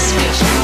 suspicious.